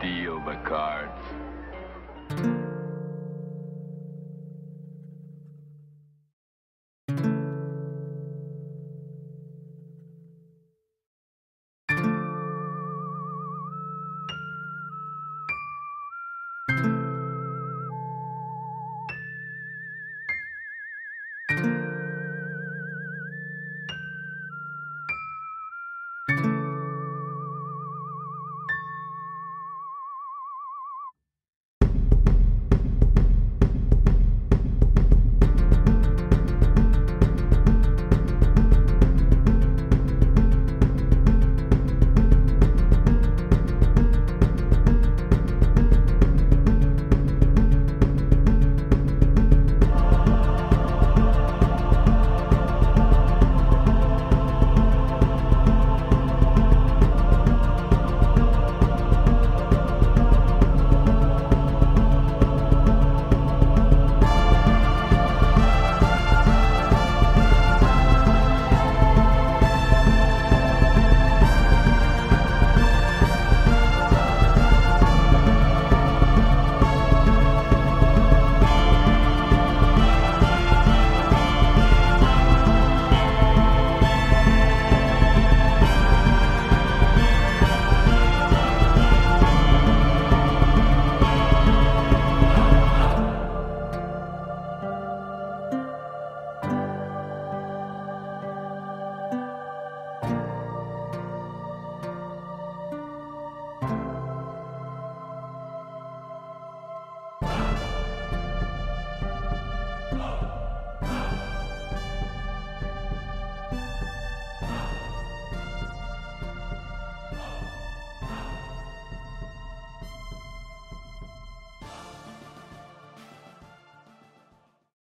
Deal the cards.